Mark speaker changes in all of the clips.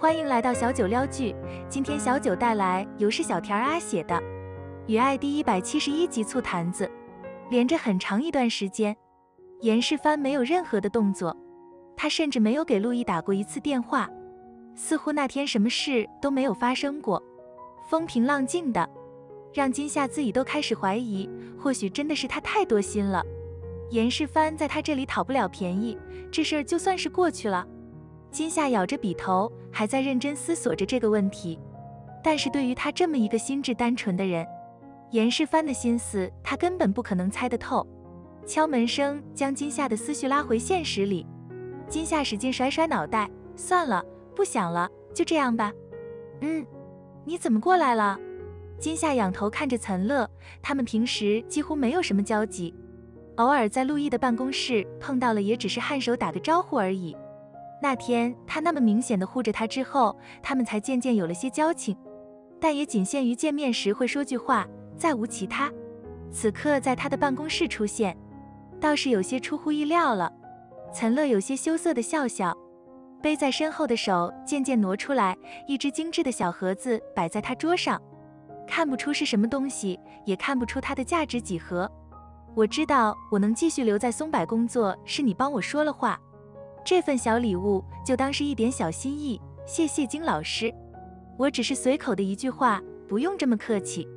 Speaker 1: 欢迎来到小九撩剧，今天小九带来由是小田儿阿写的《与爱》第一百七十一集醋坛子。连着很长一段时间，严世蕃没有任何的动作，他甚至没有给陆毅打过一次电话，似乎那天什么事都没有发生过，风平浪静的，让金夏自己都开始怀疑，或许真的是他太多心了。严世蕃在他这里讨不了便宜，这事儿就算是过去了。金夏咬着笔头，还在认真思索着这个问题。但是对于他这么一个心智单纯的人，严世蕃的心思他根本不可能猜得透。敲门声将金夏的思绪拉回现实里。金夏使劲甩甩脑袋，算了，不想了，就这样吧。嗯，你怎么过来了？金夏仰头看着岑乐，他们平时几乎没有什么交集。偶尔在陆毅的办公室碰到了，也只是颔首打个招呼而已。那天他那么明显的护着他之后，他们才渐渐有了些交情，但也仅限于见面时会说句话，再无其他。此刻在他的办公室出现，倒是有些出乎意料了。岑乐有些羞涩的笑笑，背在身后的手渐渐挪出来，一只精致的小盒子摆在他桌上，看不出是什么东西，也看不出它的价值几何。我知道我能继续留在松柏工作，是你帮我说了话。这份小礼物就当是一点小心意，谢谢金老师。我只是随口的一句话，不用这么客气。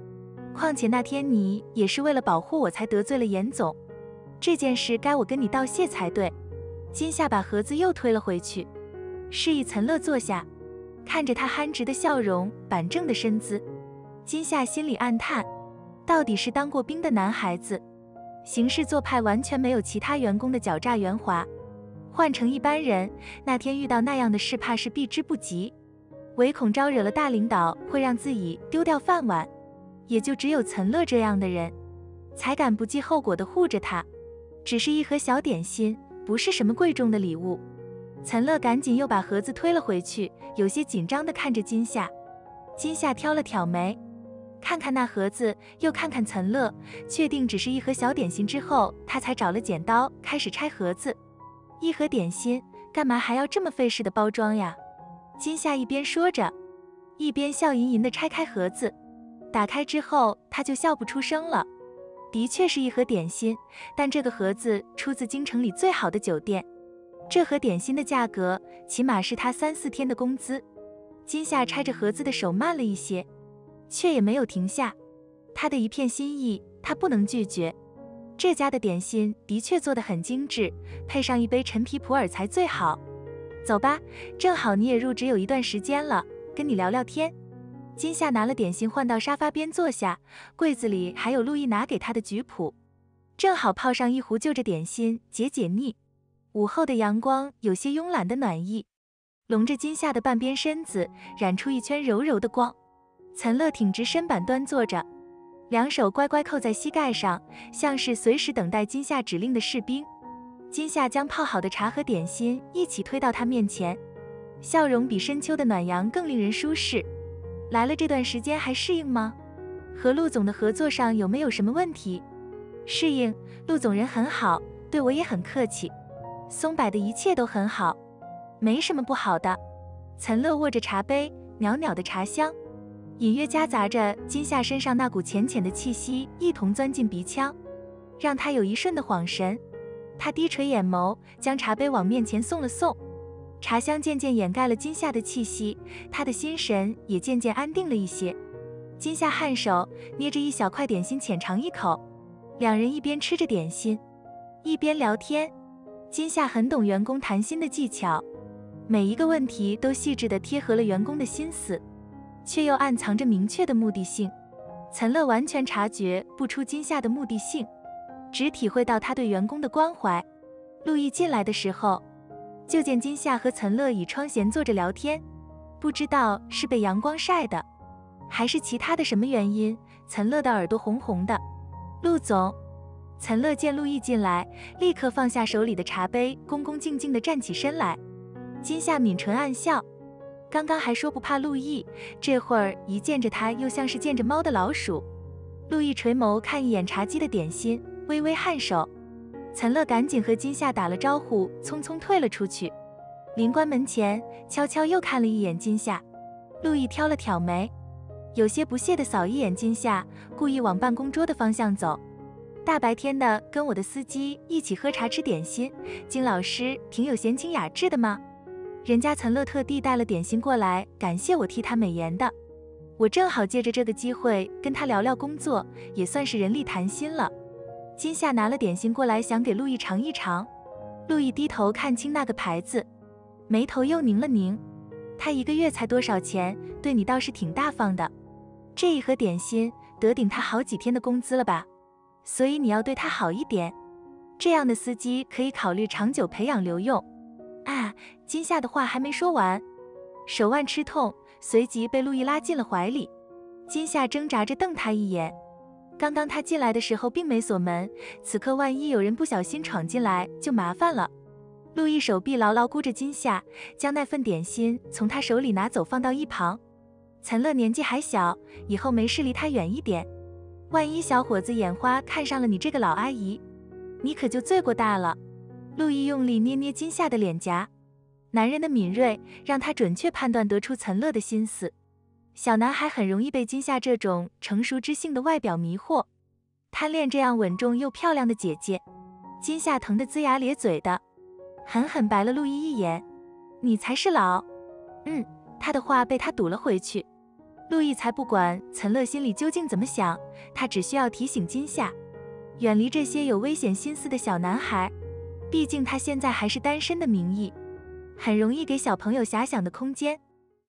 Speaker 1: 况且那天你也是为了保护我才得罪了严总，这件事该我跟你道谢才对。金夏把盒子又推了回去，示意岑乐坐下，看着他憨直的笑容，板正的身姿，金夏心里暗叹，到底是当过兵的男孩子。行事做派完全没有其他员工的狡诈圆滑，换成一般人，那天遇到那样的事，怕是避之不及。唯恐招惹了大领导，会让自己丢掉饭碗。也就只有岑乐这样的人，才敢不计后果的护着他。只是一盒小点心，不是什么贵重的礼物。岑乐赶紧又把盒子推了回去，有些紧张的看着金夏。金夏挑了挑眉。看看那盒子，又看看岑乐，确定只是一盒小点心之后，他才找了剪刀开始拆盒子。一盒点心，干嘛还要这么费事的包装呀？金夏一边说着，一边笑吟吟的拆开盒子。打开之后，他就笑不出声了。的确是一盒点心，但这个盒子出自京城里最好的酒店，这盒点心的价格起码是他三四天的工资。金夏拆着盒子的手慢了一些。却也没有停下，他的一片心意，他不能拒绝。这家的点心的确做得很精致，配上一杯陈皮普洱才最好。走吧，正好你也入职有一段时间了，跟你聊聊天。金夏拿了点心，换到沙发边坐下，柜子里还有陆毅拿给他的菊谱，正好泡上一壶，就着点心解解腻。午后的阳光有些慵懒的暖意，笼着金夏的半边身子，染出一圈柔柔的光。岑乐挺直身板，端坐着，两手乖乖扣在膝盖上，像是随时等待金夏指令的士兵。金夏将泡好的茶和点心一起推到他面前，笑容比深秋的暖阳更令人舒适。来了这段时间还适应吗？和陆总的合作上有没有什么问题？适应，陆总人很好，对我也很客气。松柏的一切都很好，没什么不好的。岑乐握着茶杯，袅袅的茶香。隐约夹杂着金夏身上那股浅浅的气息，一同钻进鼻腔，让他有一瞬的恍神。他低垂眼眸，将茶杯往面前送了送，茶香渐渐掩盖了金夏的气息，他的心神也渐渐安定了一些。金夏颔首，捏着一小块点心，浅尝一口。两人一边吃着点心，一边聊天。金夏很懂员工谈心的技巧，每一个问题都细致的贴合了员工的心思。却又暗藏着明确的目的性，岑乐完全察觉不出金夏的目的性，只体会到他对员工的关怀。陆毅进来的时候，就见金夏和岑乐倚窗闲坐着聊天，不知道是被阳光晒的，还是其他的什么原因，岑乐的耳朵红红的。陆总，岑乐见陆毅进来，立刻放下手里的茶杯，恭恭敬敬地站起身来。金夏抿唇暗笑。刚刚还说不怕陆毅，这会儿一见着他，又像是见着猫的老鼠。陆毅垂眸看一眼茶几的点心，微微颔首。岑乐赶紧和金夏打了招呼，匆匆退了出去。临关门前，悄悄又看了一眼金夏。陆毅挑了挑眉，有些不屑地扫一眼金夏，故意往办公桌的方向走。大白天的跟我的司机一起喝茶吃点心，金老师挺有闲情雅致的吗？人家岑乐特地带了点心过来，感谢我替他美颜的。我正好借着这个机会跟他聊聊工作，也算是人力谈心了。金夏拿了点心过来，想给陆毅尝一尝。陆毅低头看清那个牌子，眉头又拧了拧。他一个月才多少钱？对你倒是挺大方的。这一盒点心得顶他好几天的工资了吧？所以你要对他好一点，这样的司机可以考虑长久培养留用。金夏的话还没说完，手腕吃痛，随即被陆毅拉进了怀里。金夏挣扎着瞪他一眼。刚刚他进来的时候并没锁门，此刻万一有人不小心闯进来就麻烦了。陆毅手臂牢牢箍着金夏，将那份点心从他手里拿走，放到一旁。岑乐年纪还小，以后没事离他远一点。万一小伙子眼花看上了你这个老阿姨，你可就罪过大了。陆毅用力捏捏金夏的脸颊，男人的敏锐让他准确判断得出岑乐的心思。小男孩很容易被金夏这种成熟知性的外表迷惑，贪恋这样稳重又漂亮的姐姐。金夏疼得龇牙咧嘴的，狠狠白了陆毅一眼：“你才是老……嗯。”他的话被他堵了回去。陆毅才不管岑乐心里究竟怎么想，他只需要提醒金夏，远离这些有危险心思的小男孩。毕竟他现在还是单身的名义，很容易给小朋友遐想的空间。